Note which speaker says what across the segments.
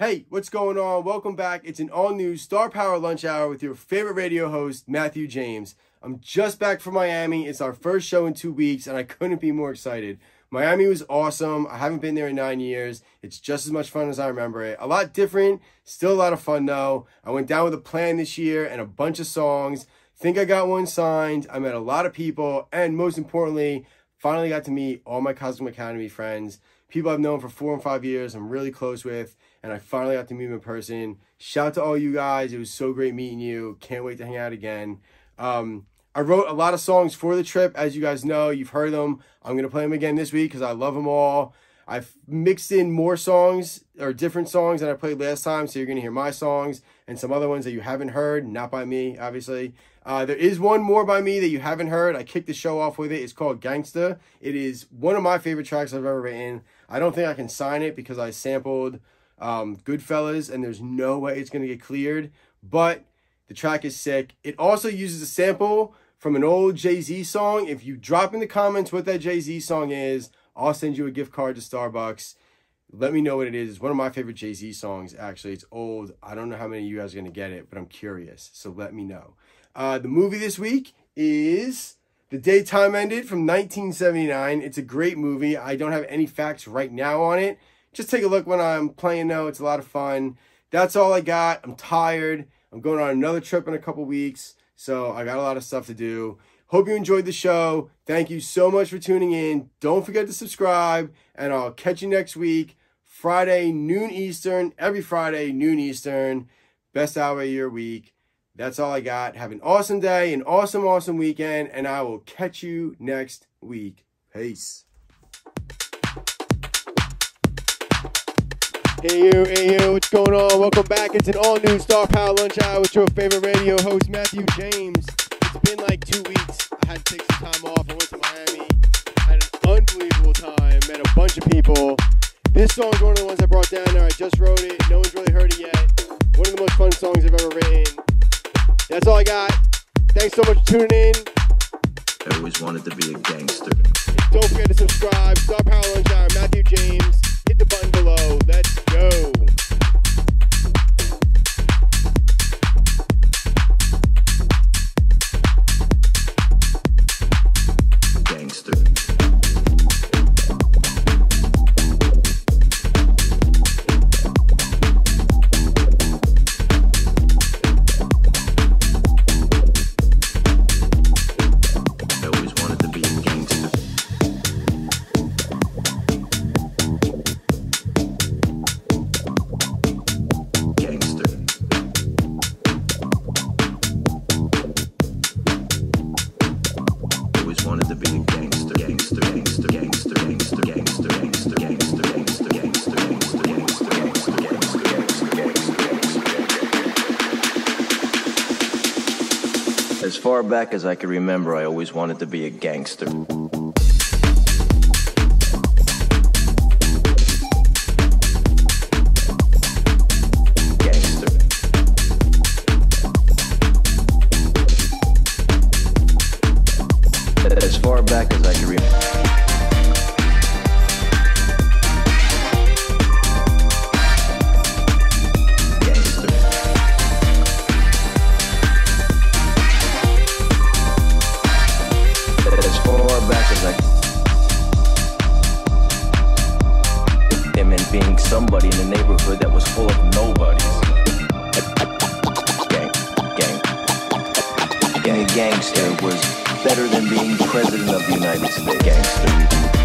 Speaker 1: Hey, what's going on? Welcome back. It's an all new Starr Power Lunch Hour with your favorite radio host, Matthew James. I'm just back from Miami. It's our first show in two weeks, and I couldn't be more excited. Miami was awesome. I haven't been there in nine years. It's just as much fun as I remember it. A lot different, still a lot of fun though. I went down with a plan this year and a bunch of songs. Think I got one signed. I met a lot of people, and most importantly, finally got to meet all my Cosmic Academy friends. People I've known for four and five years, I'm really close with and I finally got to meet him in person. Shout out to all you guys. It was so great meeting you. Can't wait to hang out again. Um, I wrote a lot of songs for the trip. As you guys know, you've heard them. I'm going to play them again this week because I love them all. I've mixed in more songs or different songs than I played last time. So you're going to hear my songs and some other ones that you haven't heard, not by me, obviously. Uh, there is one more by me that you haven't heard. I kicked the show off with it. It's called Gangsta. It is one of my favorite tracks I've ever written. I don't think I can sign it because I sampled um, Goodfellas, and there's no way it's going to get cleared. But the track is sick. It also uses a sample from an old Jay Z song. If you drop in the comments what that Jay Z song is, I'll send you a gift card to Starbucks. Let me know what it is. It's one of my favorite Jay Z songs, actually. It's old. I don't know how many of you guys are going to get it, but I'm curious. So let me know. Uh, the movie this week is The Day Time Ended from 1979. It's a great movie. I don't have any facts right now on it just take a look when I'm playing though. It's a lot of fun. That's all I got. I'm tired. I'm going on another trip in a couple weeks. So I got a lot of stuff to do. Hope you enjoyed the show. Thank you so much for tuning in. Don't forget to subscribe, and I'll catch you next week, Friday, noon Eastern, every Friday, noon Eastern. Best hour of your week. That's all I got. Have an awesome day, an awesome, awesome weekend, and I will catch you next week. Peace. Hey you, hey you, what's going on? Welcome back. It's an all-new Starr Power Lunch Hour with your favorite radio host, Matthew James. It's been like two weeks. I had to take some time off. I went to Miami. Had an unbelievable time. Met a bunch of people. This song's one of the ones I brought down there. I just wrote it. No one's really heard it yet. One of the most fun songs I've ever written. That's all I got. Thanks so much for tuning in.
Speaker 2: I always wanted to be a gangster.
Speaker 1: Don't forget to subscribe. Starr Power Lunch Hour, Matthew James hit the button below. Let's go.
Speaker 2: Back as I can remember, I always wanted to be a gangster. gangster was better than being president of the United States. Gangster.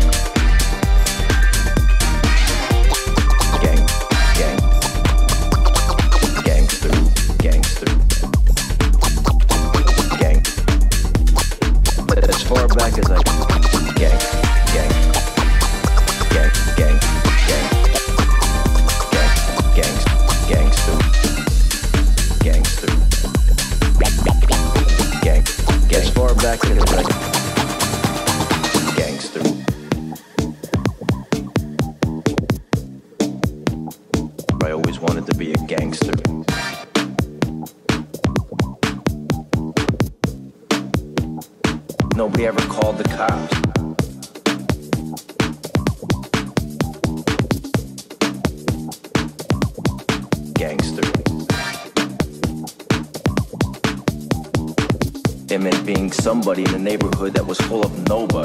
Speaker 2: somebody in a neighborhood that was full of nobody.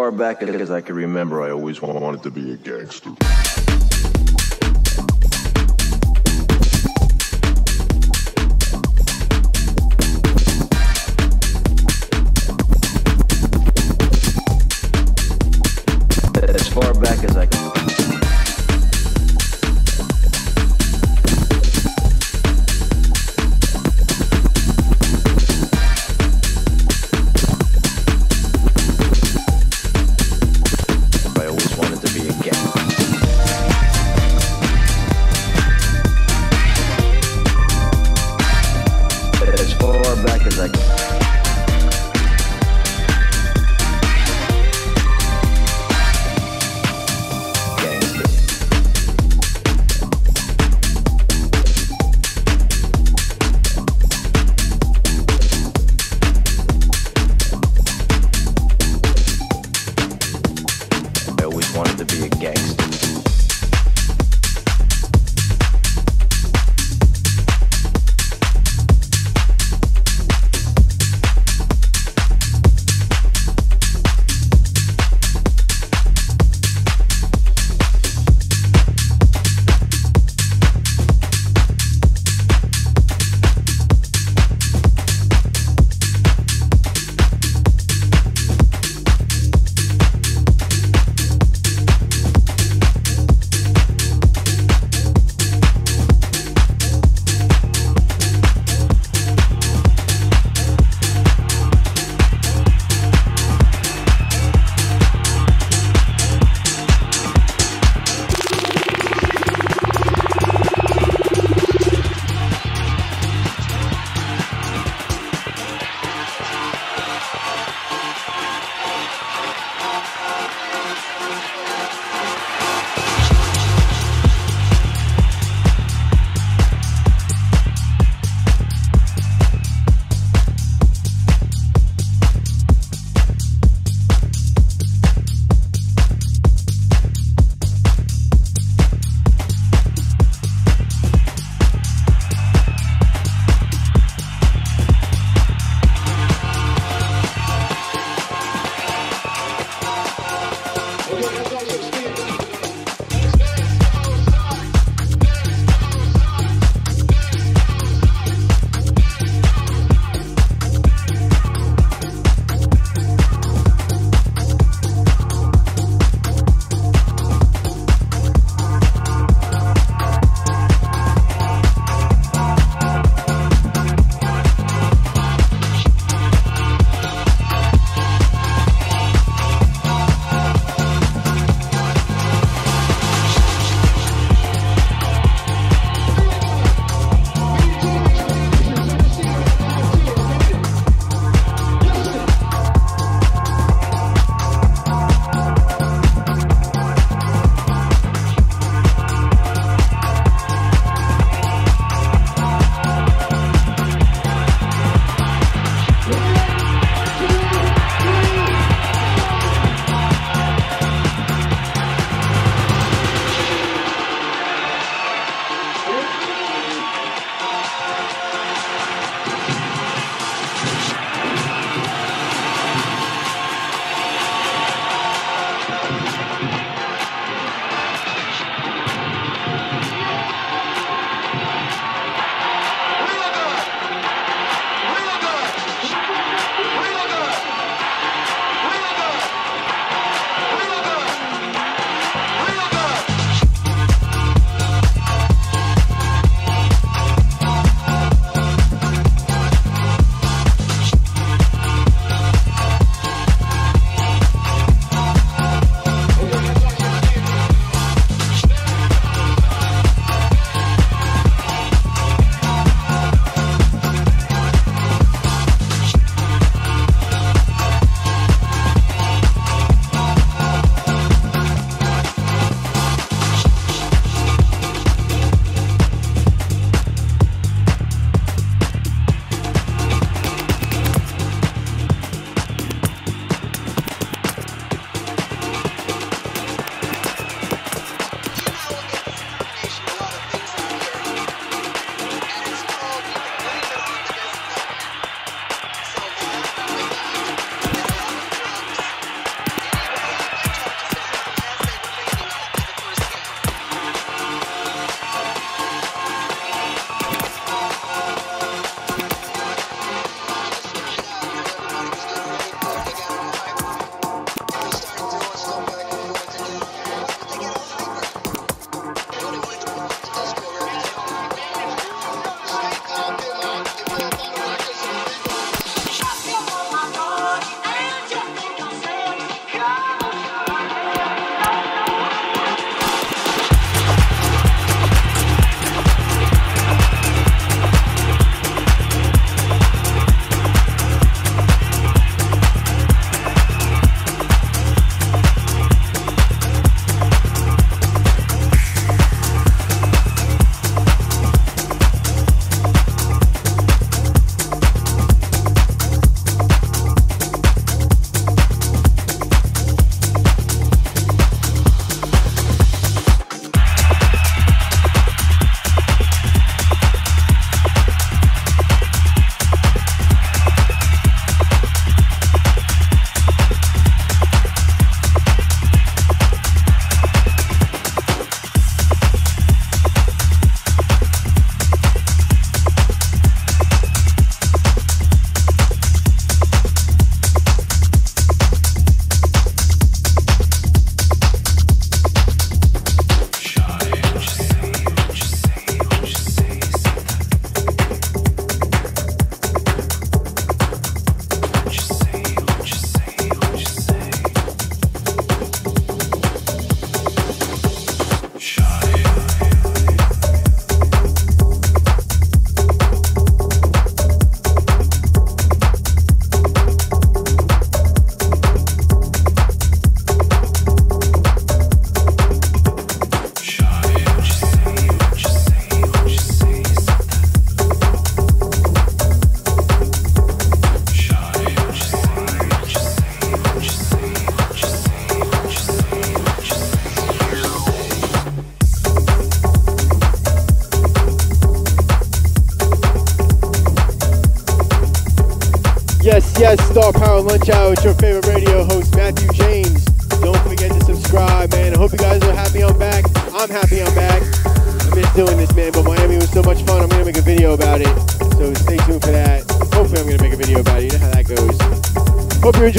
Speaker 2: far back as I can remember, I always wanted to be a gangster. As far back as I can.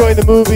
Speaker 1: Enjoying the movie.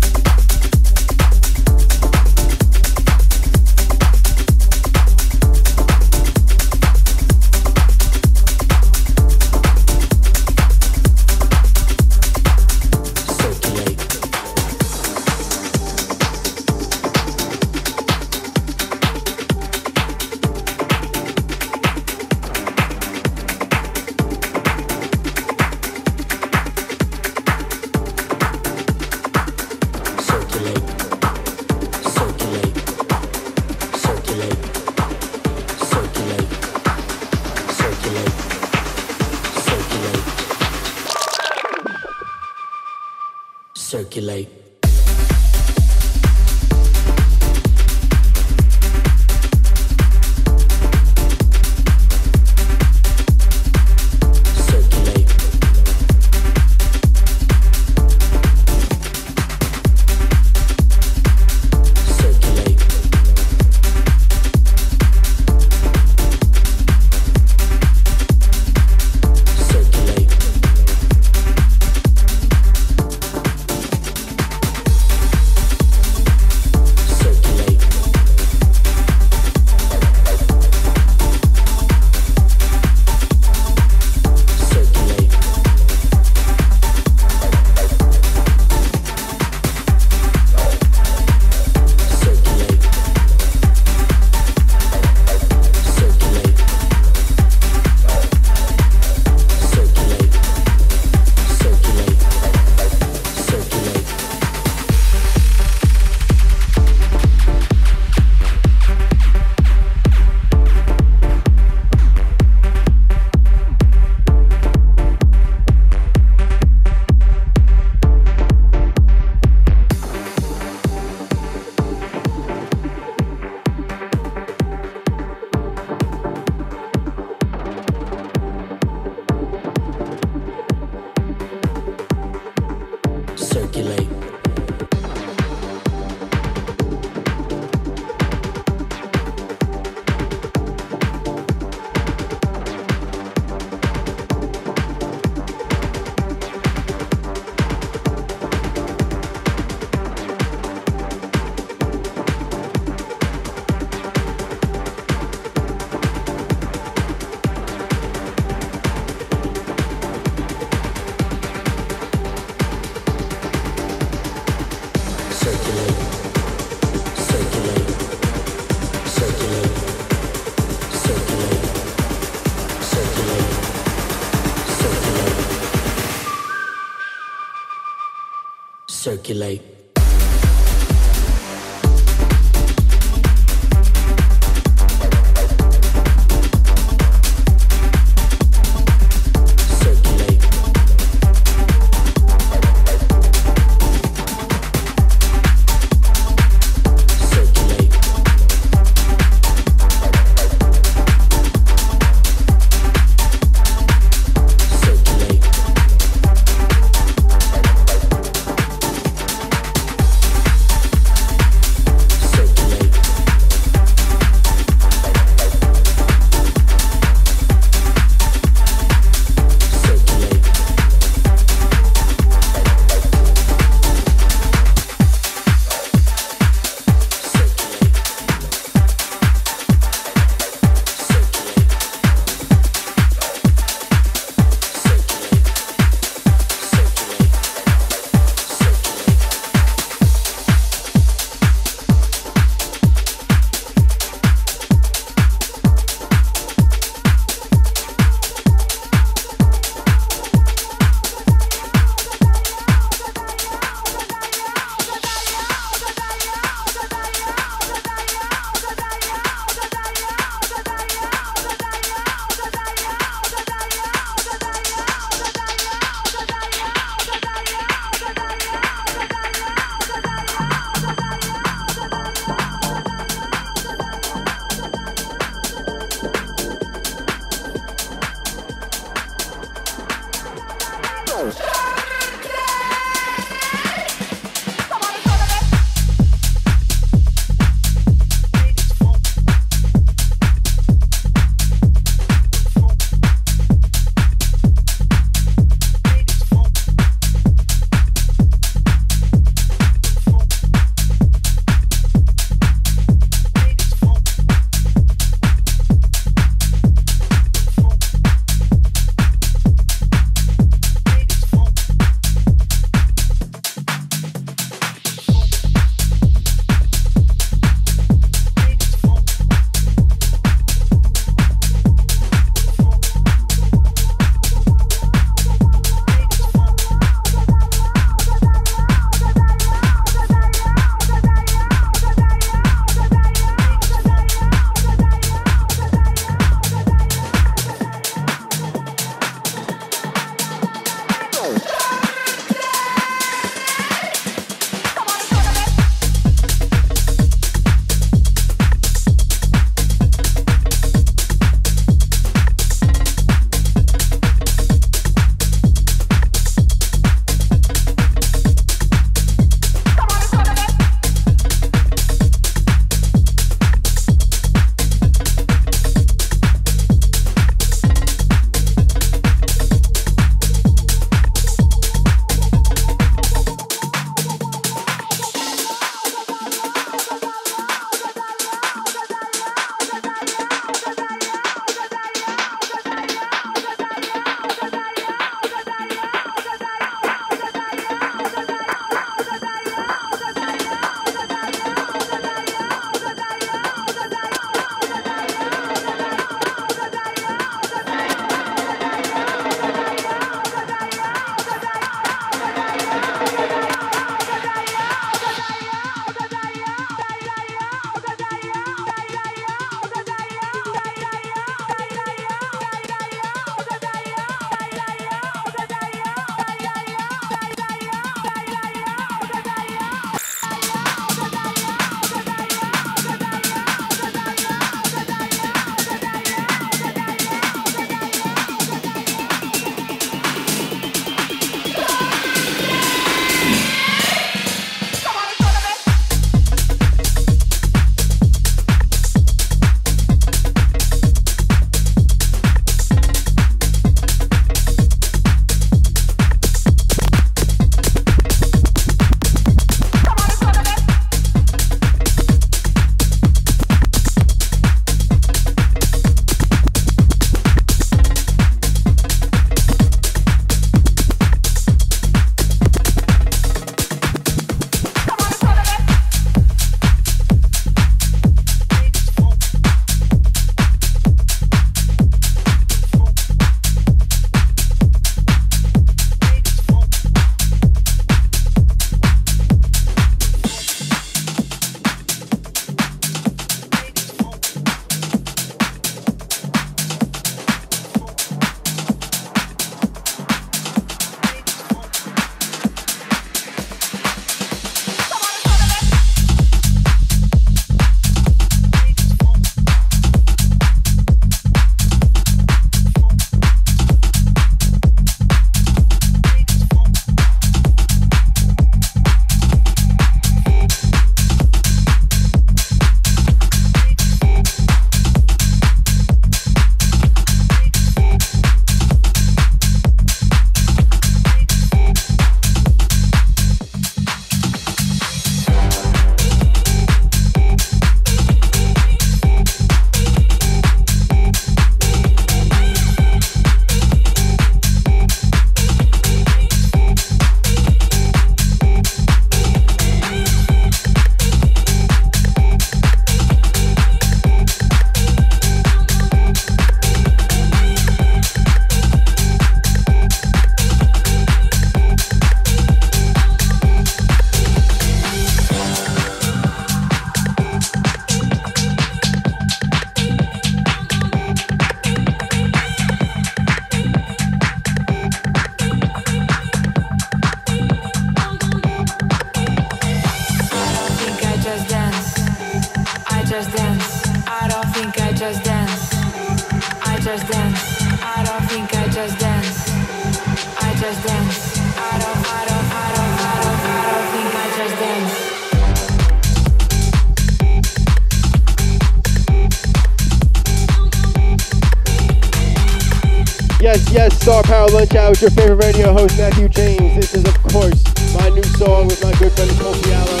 Speaker 1: yes, yes, Starr Power Lunch Hour with your favorite radio host, Matthew James. This is, of course, my new song with my good friend Nicole Fiallo.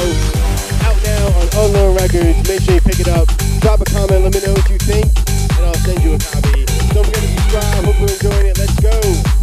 Speaker 1: Out now on Unload Records. Make sure you pick it up. Drop a comment, let me know what you think, and I'll send you a copy. Don't forget to subscribe. Hope you're enjoying it. Let's go.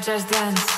Speaker 3: Just dance.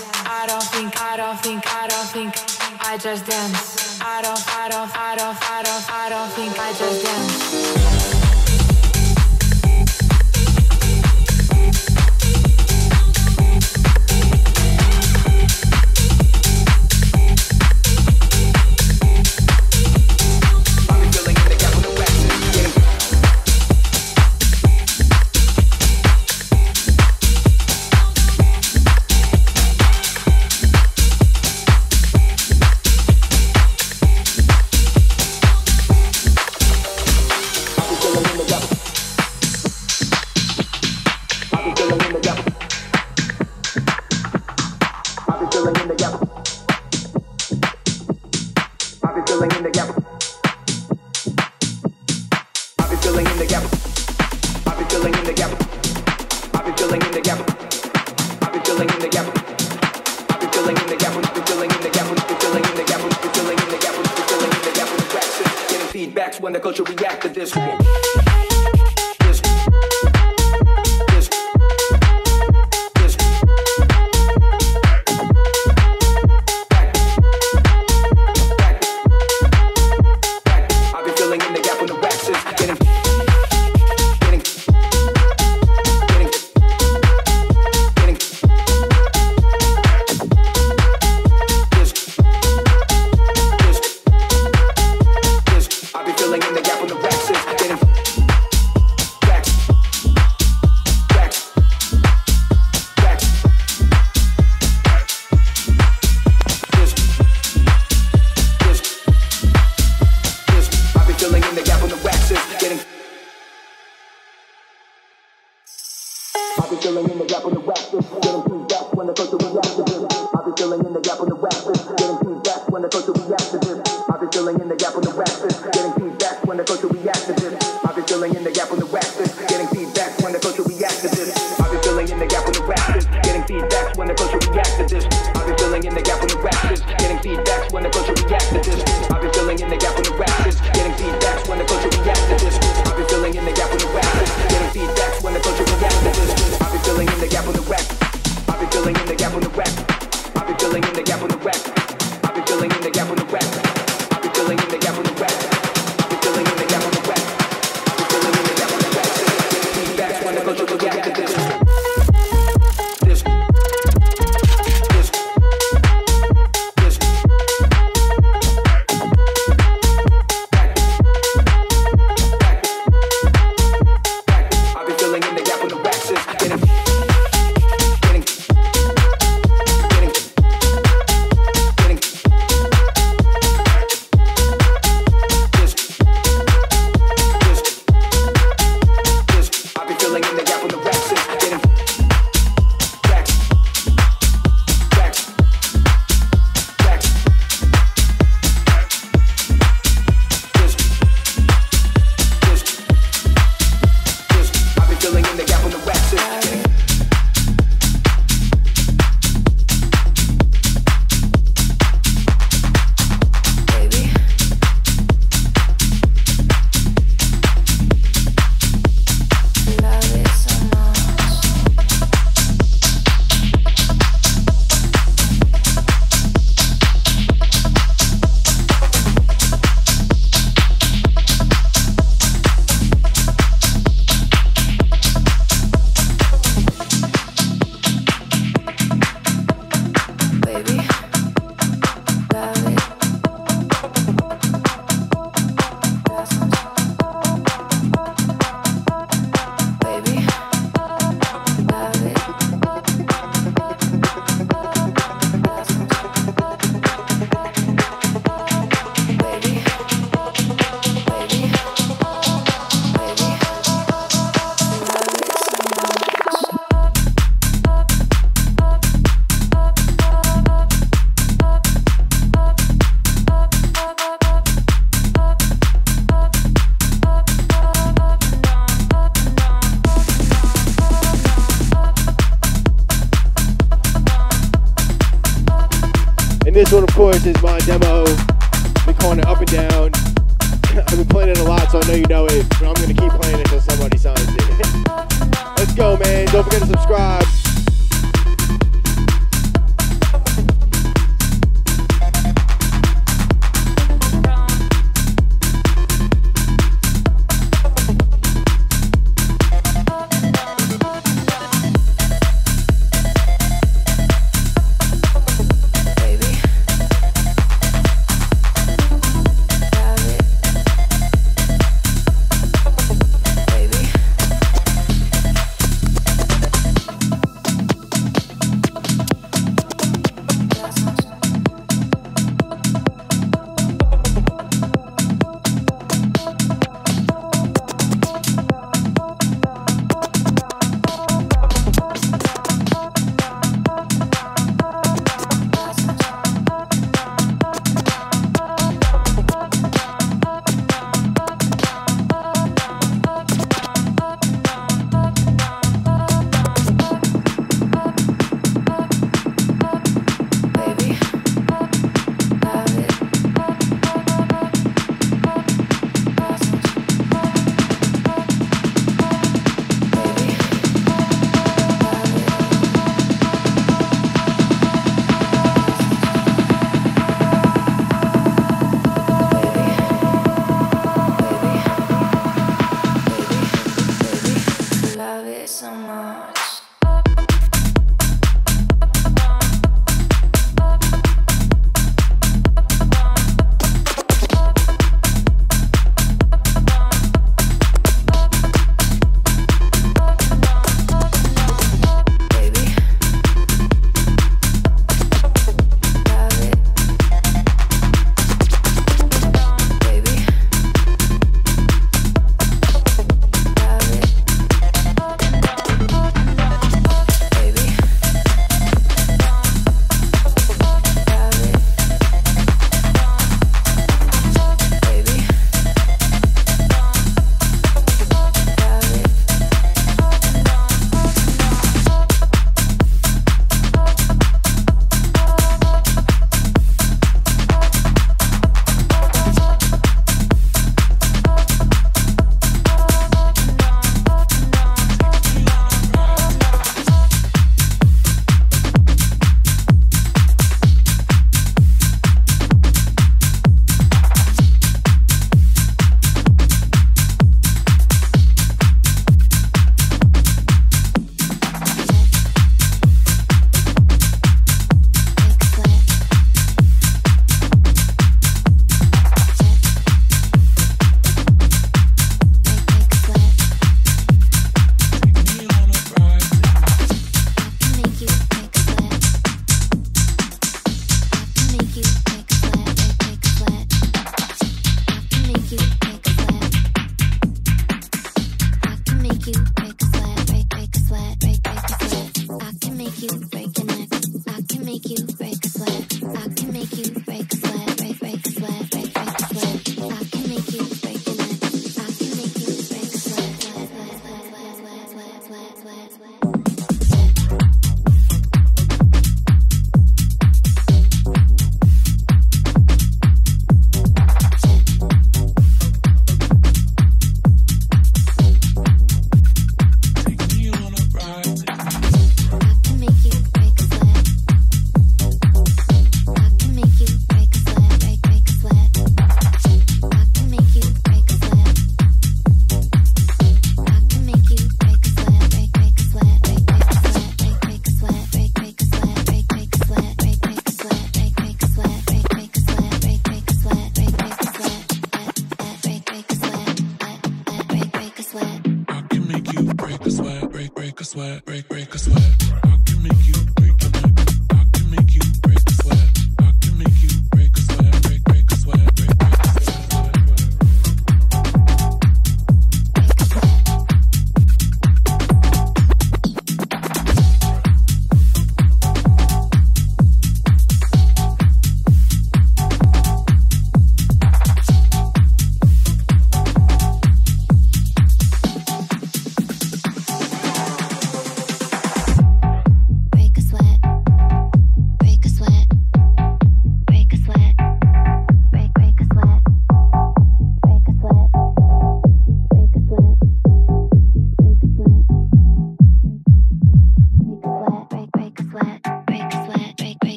Speaker 4: One, of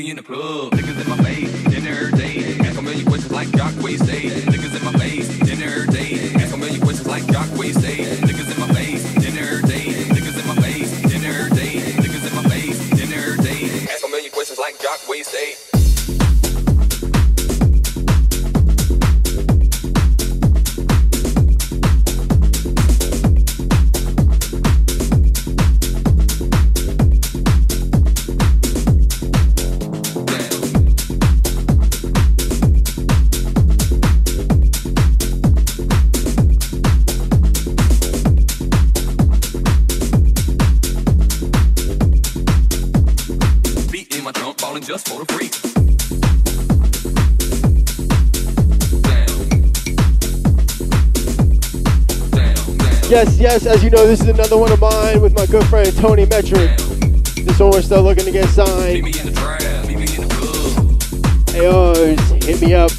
Speaker 5: nigga in the club, niggas in my face, dinner.
Speaker 6: yes, yes. As you know, this is another one of mine with my good friend Tony Metric. This one we're still looking to get signed. Hey, hit me up.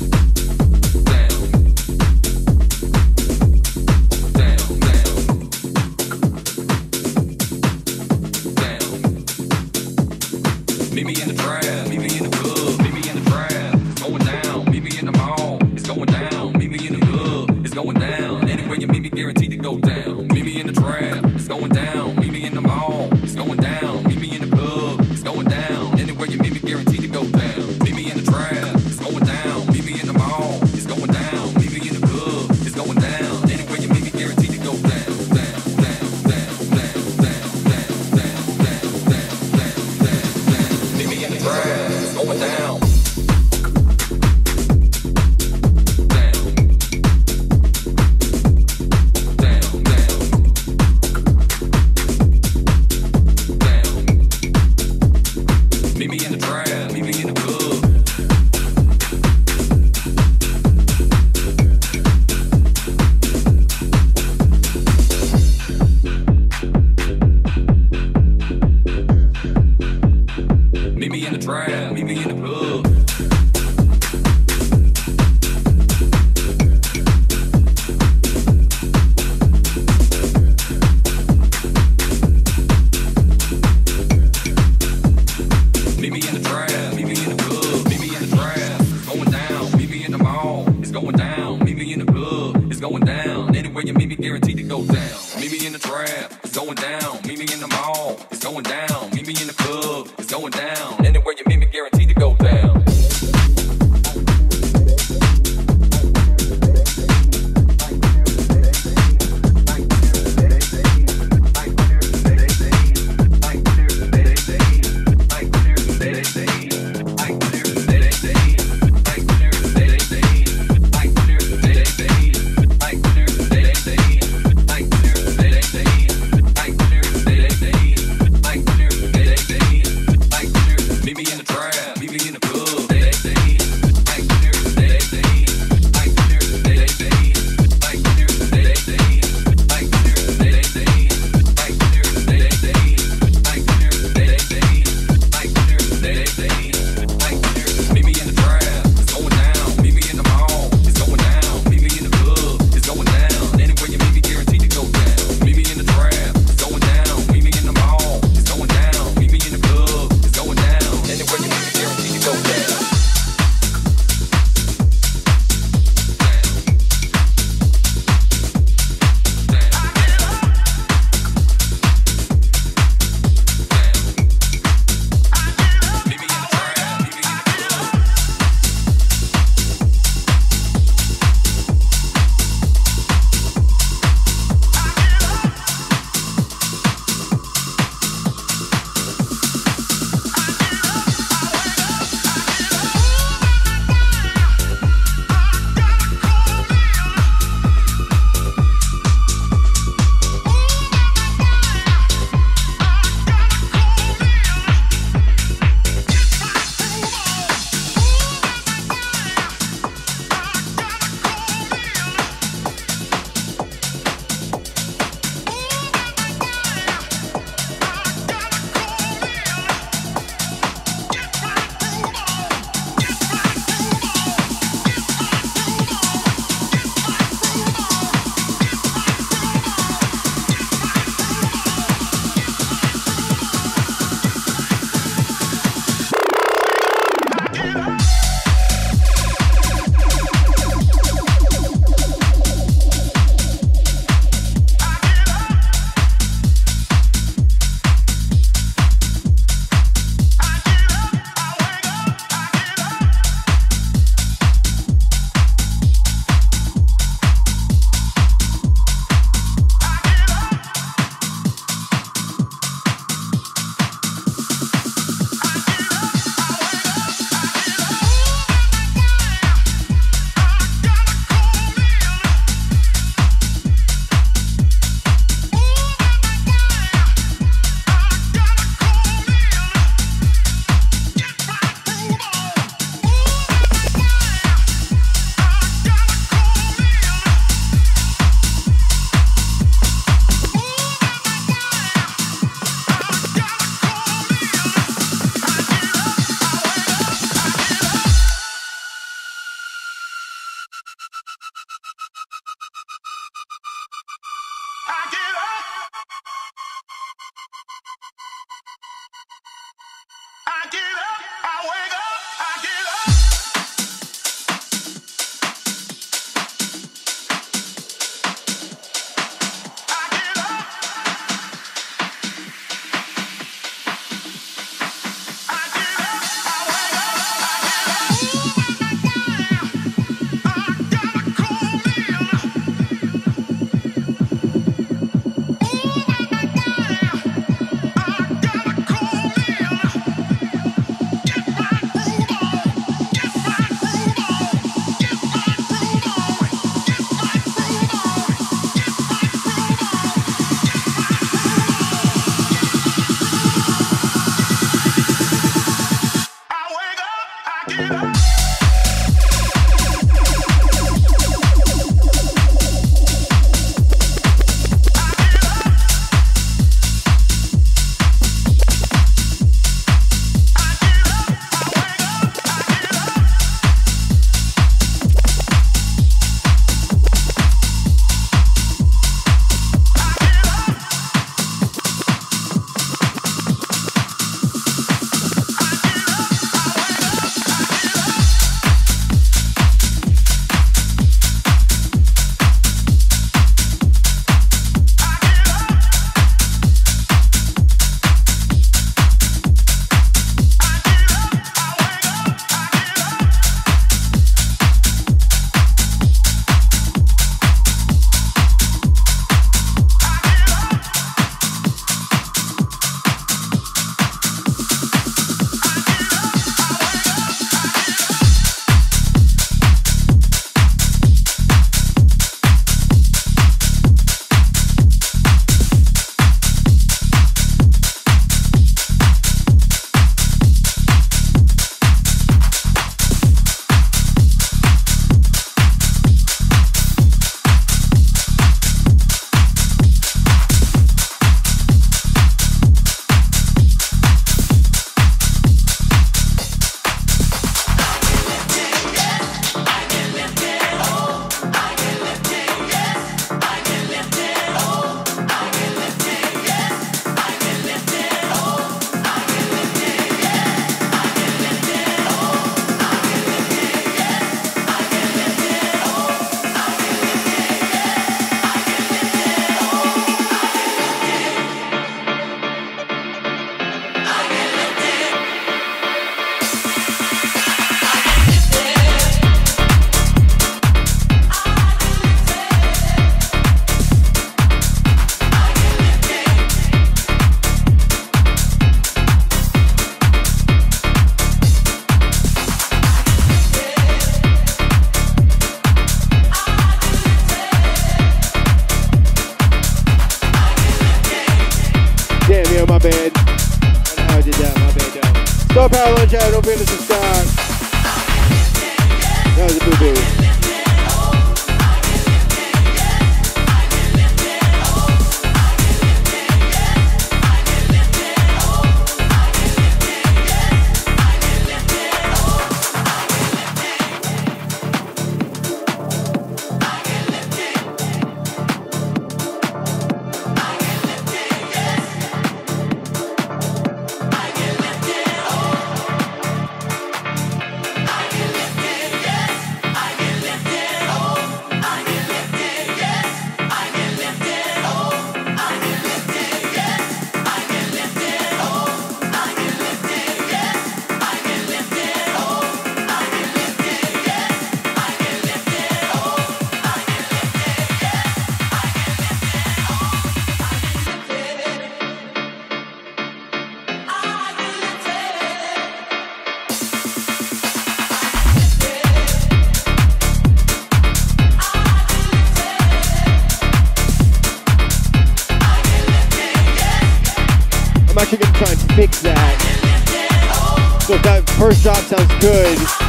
Speaker 7: That sounds good,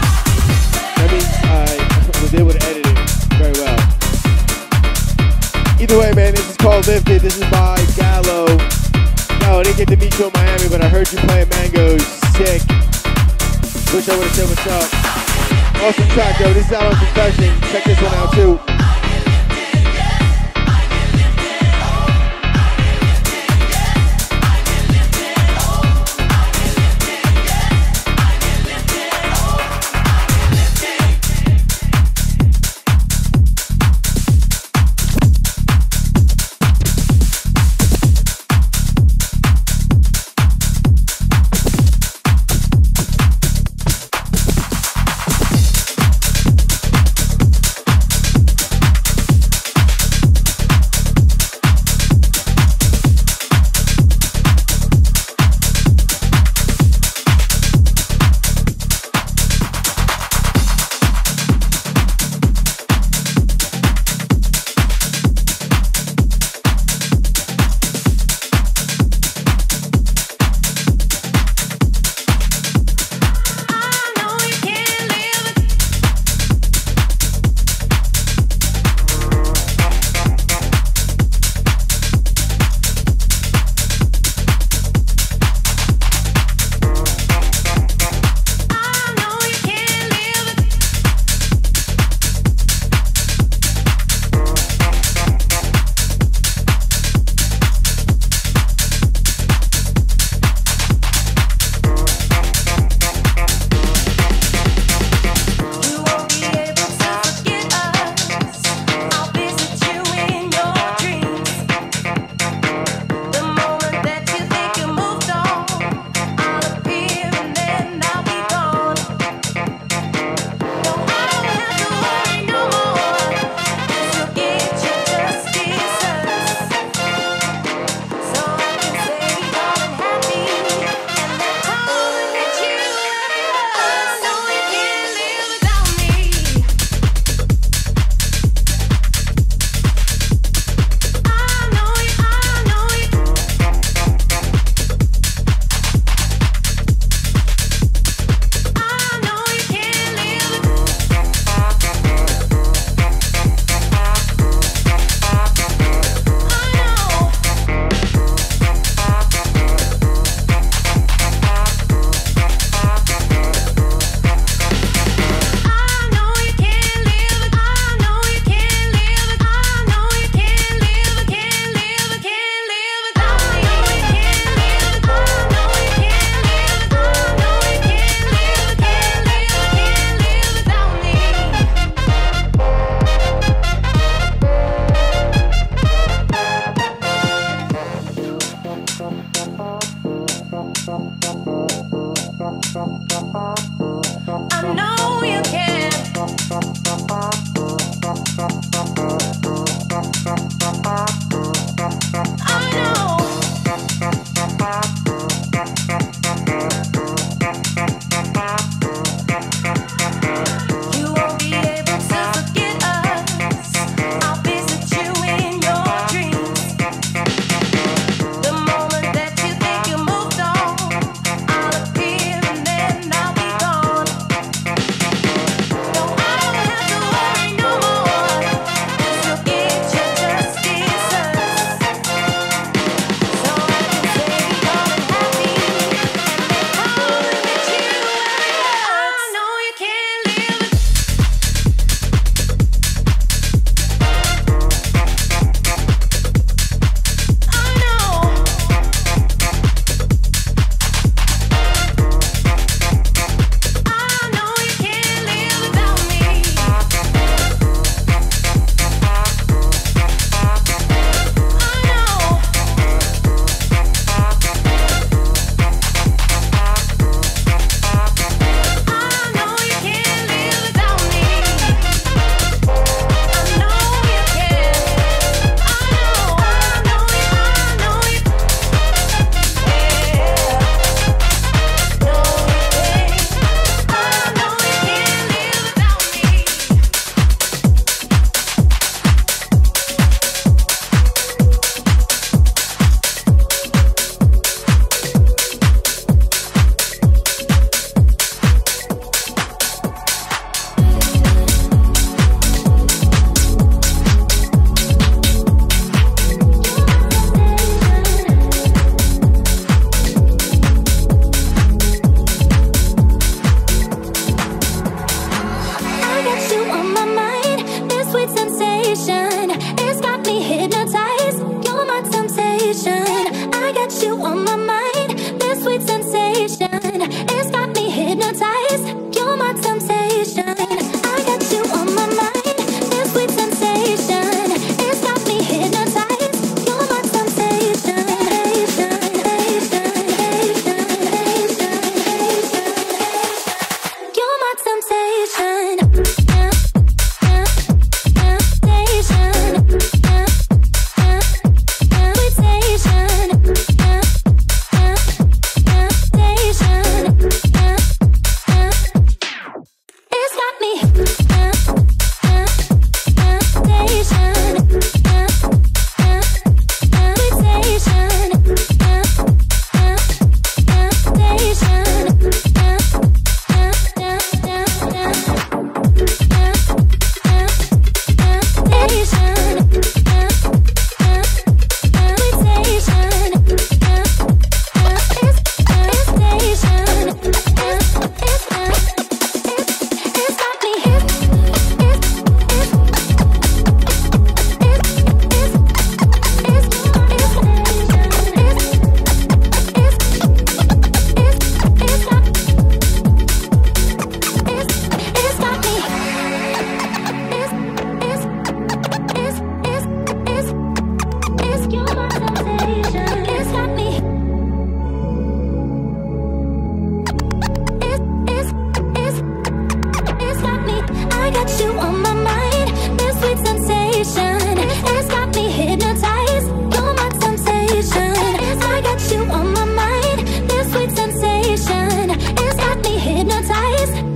Speaker 7: I
Speaker 8: hypnotized.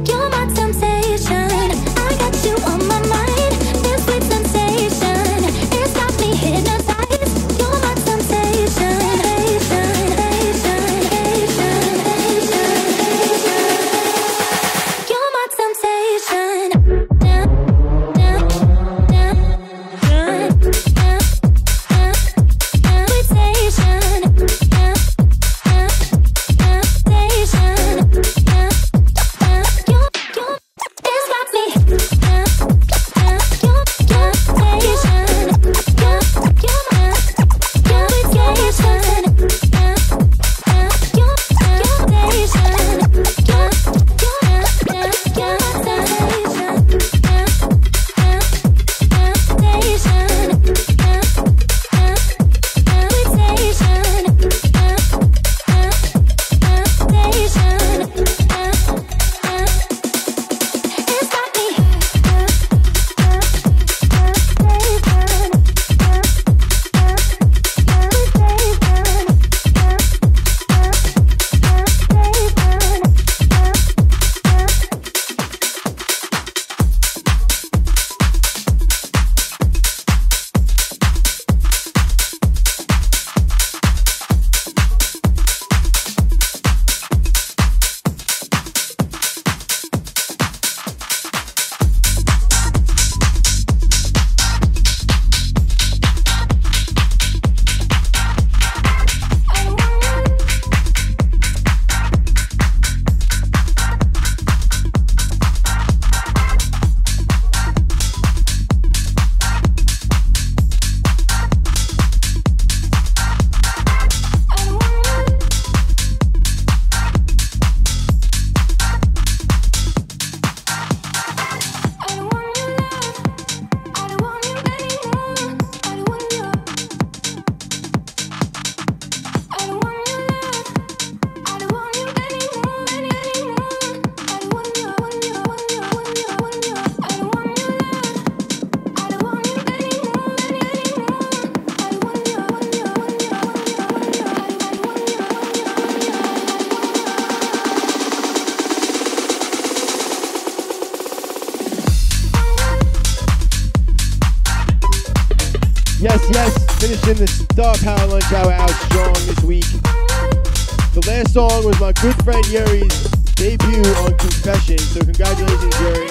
Speaker 8: My
Speaker 1: good friend Yuri's debut on Confession, so congratulations, Yuri.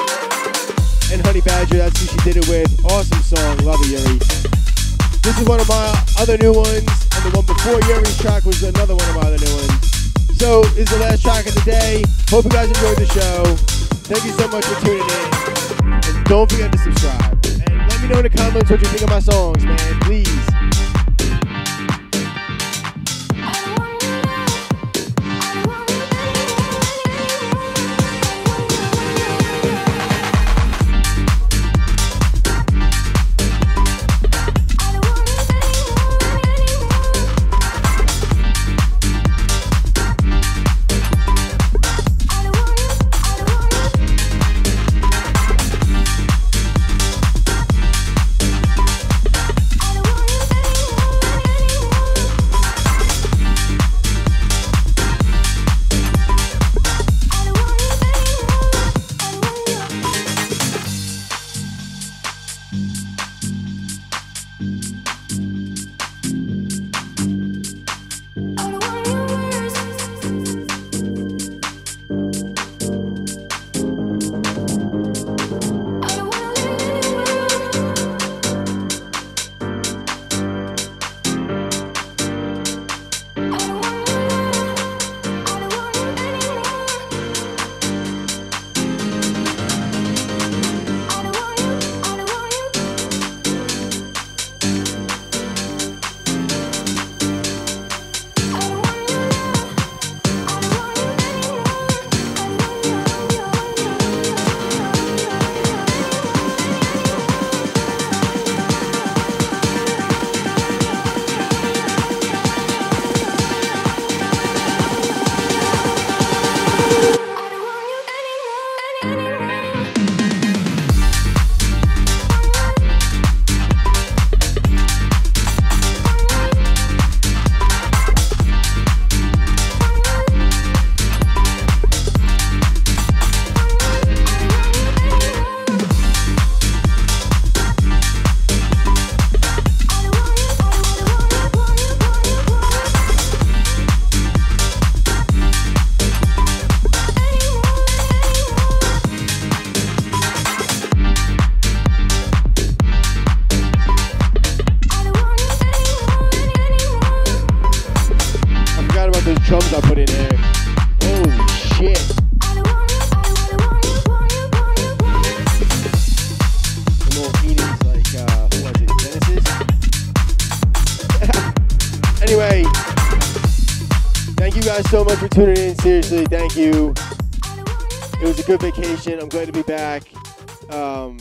Speaker 1: And Honey Badger, that's who she did it with. Awesome song, love it, Yuri. This is one of my other new ones, and the one before Yuri's track was another one of my other new ones. So, this is the last track of the day. Hope you guys enjoyed the show. Thank you so much for tuning in. And don't forget to subscribe. And let me know in the comments what you think of my songs, man. Please. Seriously, thank you. It was a good vacation. I'm glad to be back. Um,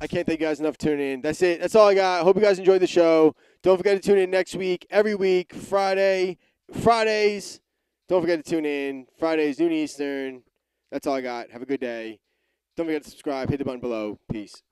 Speaker 1: I can't thank you guys enough for tuning in. That's it. That's all I got. Hope you guys enjoyed the show. Don't forget to tune in next week, every week, Friday, Fridays. Don't forget to tune in. Fridays, noon Eastern. That's all I got. Have a good day. Don't forget to subscribe. Hit the button below. Peace.